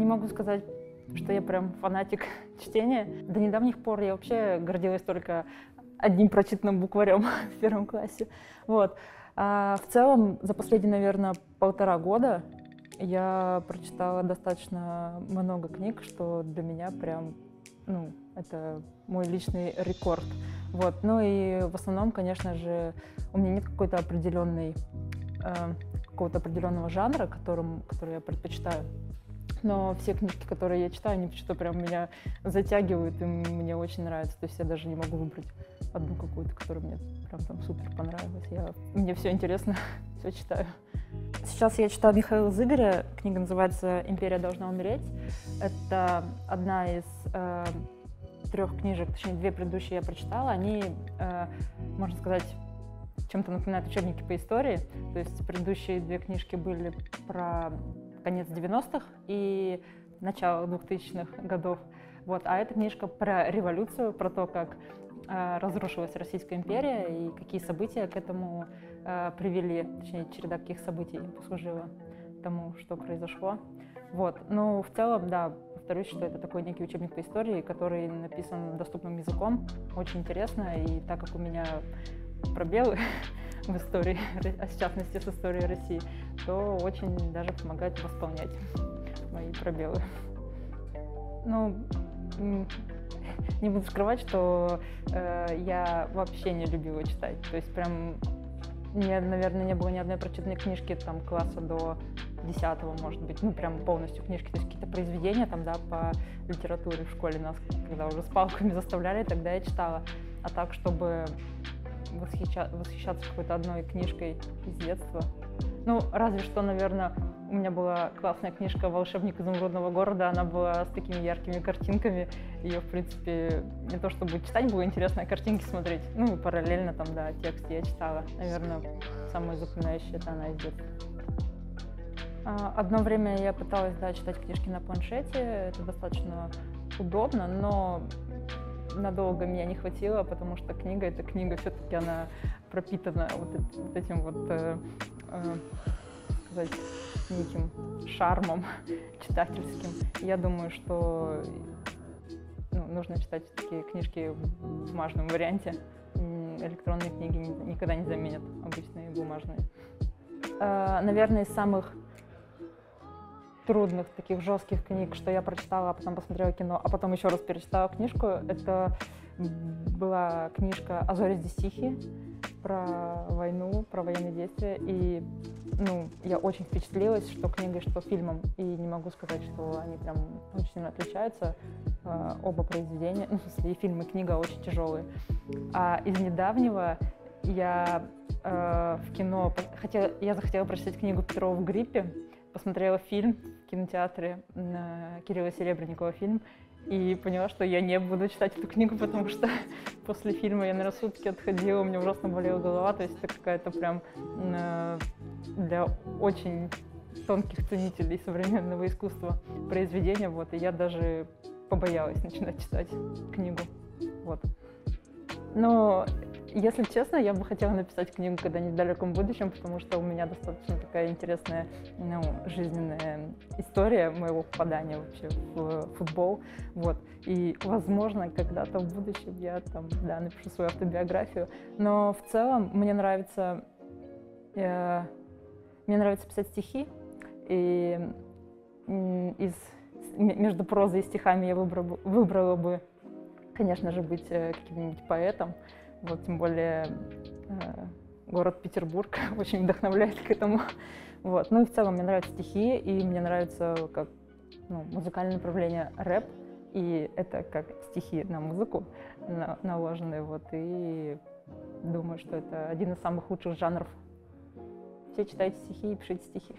не могу сказать, что я прям фанатик чтения. До недавних пор я вообще гордилась только одним прочитанным букварем в первом классе. Вот. А в целом, за последние, наверное, полтора года я прочитала достаточно много книг, что для меня прям, ну, это мой личный рекорд. Вот. Ну и в основном, конечно же, у меня нет какой-то определенной, э, какого-то определенного жанра, которым, который я предпочитаю. Но все книжки, которые я читаю, они почему-то прям меня затягивают, и мне очень нравится. То есть я даже не могу выбрать одну какую-то, которая мне прям там супер понравилась. Я, мне все интересно, все читаю. Сейчас я читаю Михаила Зыгоря, книга называется «Империя должна умереть». Это одна из э, трех книжек, точнее, две предыдущие я прочитала. Они, э, можно сказать, чем-то напоминают учебники по истории. То есть предыдущие две книжки были про конец 90-х и начало 2000-х годов. Вот. А эта книжка про революцию, про то, как э, разрушилась Российская империя и какие события к этому э, привели, точнее, череда каких событий послужила тому, что произошло. Вот. Ну, в целом, да, повторюсь, что это такой некий учебник по истории, который написан доступным языком, очень интересно, и так как у меня пробелы в истории, а в частности с историей России, то очень даже помогает восполнять мои пробелы. Ну, не буду скрывать, что э, я вообще не любила читать. То есть прям, мне, наверное, не было ни одной прочитанной книжки там класса до 10 может быть, ну прям полностью книжки, то есть какие-то произведения там, да, по литературе в школе нас, когда уже с палками заставляли, тогда я читала. А так, чтобы восхища... восхищаться какой-то одной книжкой из детства. Ну, разве что, наверное, у меня была классная книжка «Волшебник изумрудного города», она была с такими яркими картинками. Ее, в принципе, не то чтобы читать было интересно, а картинки смотреть. Ну, и параллельно там, да, текст я читала. Наверное, самая запоминающая это она из детства. А, одно время я пыталась, да, читать книжки на планшете. Это достаточно удобно, но надолго меня не хватило, потому что книга это книга, все-таки она пропитана вот, этим вот, э, э, сказать, неким шармом читательским. Я думаю, что ну, нужно читать такие книжки в бумажном варианте. Электронные книги никогда не заменят обычные бумажные. Э, наверное, из самых трудных, таких жестких книг, что я прочитала, а потом посмотрела кино, а потом еще раз перечитала книжку. Это была книжка «А зори здесь тихие» про войну, про военные действия. И ну, я очень впечатлилась, что книгой, что фильмом. И не могу сказать, что они прям очень сильно отличаются. Э, оба произведения, ну, в смысле, и фильм, и книга очень тяжелые. А из недавнего я э, в кино... Хотела, я захотела прочитать книгу Петрова в гриппе, посмотрела фильм в кинотеатре Кирилла Серебренникова фильм и поняла, что я не буду читать эту книгу, потому что после фильма я на рассудке отходила, у меня ужасно болела голова, то есть это какая-то прям для очень тонких ценителей современного искусства произведение, вот, и я даже побоялась начинать читать книгу, вот. Но если честно, я бы хотела написать книгу когда-нибудь в далеком будущем, потому что у меня достаточно такая интересная ну, жизненная история моего попадания вообще в футбол. Вот. И, возможно, когда-то в будущем я там, да, напишу свою автобиографию. Но в целом мне нравится, э, мне нравится писать стихи. И из, между прозой и стихами я выбрала, выбрала бы, конечно же, быть э, каким-нибудь поэтом. Вот, тем более э, город Петербург очень вдохновляет к этому. Вот. Ну и в целом мне нравятся стихи, и мне нравится как ну, музыкальное направление рэп, и это как стихи на музыку на, наложенные. Вот, и думаю, что это один из самых лучших жанров. Все читайте стихи и пишите стихи.